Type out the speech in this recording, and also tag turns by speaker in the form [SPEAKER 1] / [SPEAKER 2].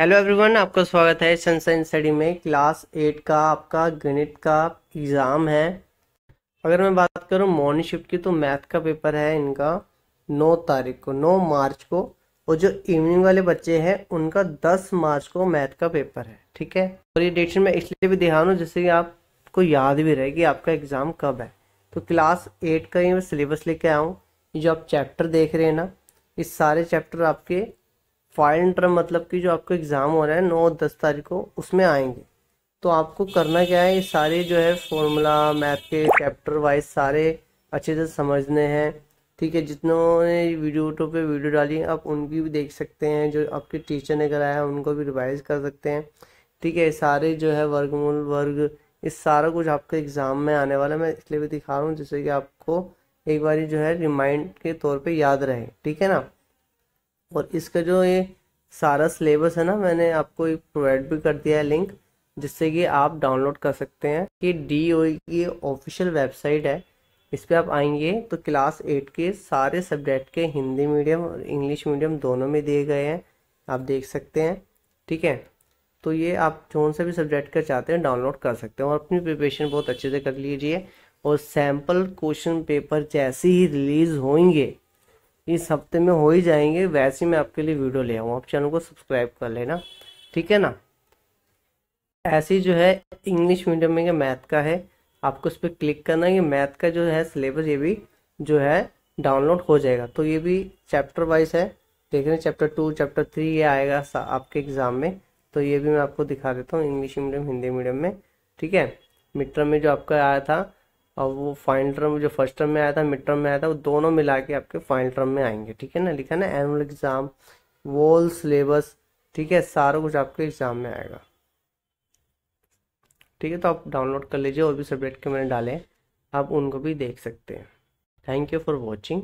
[SPEAKER 1] Hello everyone आपका स्वागत है सनसाइन स्टडी में। क्लास एट का आपका गणित का एग्ज़ाम है। अगर मैं बात करूँ मॉर्निंग शिफ्ट की तो मैथ का पेपर है इनका। नौ तारीख को, नौ मार्च को। और जो इवनिंग वाले बच्चे हैं, उनका दस मार्च को मैथ का पेपर है, ठीक है? और ये डेट मैं इसलिए भी रहा हूँ जिससे कि आपको याद भी रहे कि आपका एग्ज़ाम कब है। तो क्लास एट का ही मैं सिलेबस लेके हूँ। जो आप चैप्टर देख रहे हैं ना इस सारे चैप्टर आपके फाइनल टर्म मतलब कि जो आपको एग्ज़ाम हो रहा है, नौ दस तारीख को, उसमें आएँगे। तो आपको करना क्या है, ये सारे जो है फॉर्मूला मैथ के चैप्टर वाइज सारे अच्छे से समझने हैं। ठीक है जितने वीडियो यूट्यूब पे वीडियो डाली, आप उनकी भी देख सकते हैं, जो आपके टीचर ने कराया है, उनको भी रिवाइज कर सकते हैं। ठीक है सारे जो है वर्गमूल, वर्ग इस सारा कुछ आपके एग्ज़ाम में आने वाला है। मैं इसलिए भी दिखा रहा हूँ, जिससे कि आपको एक बार जो है रिमाइंड के तौर पे याद रहे। ठीक है ना? और इसका जो ये सारा सिलेबस है ना, मैंने आपको प्रोवाइड भी कर दिया है लिंक जिससे कि आप डाउनलोड कर सकते हैं कि डी ओ की ऑफिशियल वेबसाइट है। इस पर आप आएँगे तो क्लास एट के सारे सब्जेक्ट के हिंदी मीडियम और इंग्लिश मीडियम दोनों में दिए गए हैं। आप देख सकते हैं, ठीक है? तो ये आप कौन सा भी सब्जेक्ट का चाहते हैं डाउनलोड कर सकते हैं और अपनी प्रिपरेशन बहुत अच्छे से कर लीजिए। और सैंपल क्वेश्चन पेपर जैसे ही रिलीज़ होंगे इस हफ़्ते में हो ही जाएँगे, वैसे मैं आपके लिए वीडियो ले आऊँ। आप चैनल को सब्सक्राइब कर लेना, ठीक है ना? ऐसे जो है, इंग्लिश मीडियम में मैथ का है, आपको उस पर क्लिक करना है। मैथ का जो है, सिलेबस ये भी जो है, डाउनलोड हो जाएगा। तो ये भी चैप्टर वाइज है, देख रहे हैं, चैप्टर टू, चैप्टर थ्री ये आएगा आपके एग्ज़ाम में। तो ये भी मैं आपको दिखा देता हूँ, इंग्लिश मीडियम, हिंदी मीडियम में, ठीक है? मिड टर्म में जो आपका आया था और वो फाइनल टर्म जो फ़र्स्ट टर्म में आया था मिड टर्म में आया था, वो दोनों मिला के आपके फाइनल टर्म में आएँगे, ठीक है ना? लिखा ना एनुअल एग्ज़ाम वोल सिलेबस ठीक है? सारा कुछ आपके एग्ज़ाम में आएगा। ठीक है तो आप डाउनलोड कर लीजिए, और भी सब्जेक्ट के मैंने डाले आप उनको भी देख सकते हैं। Thank you for watching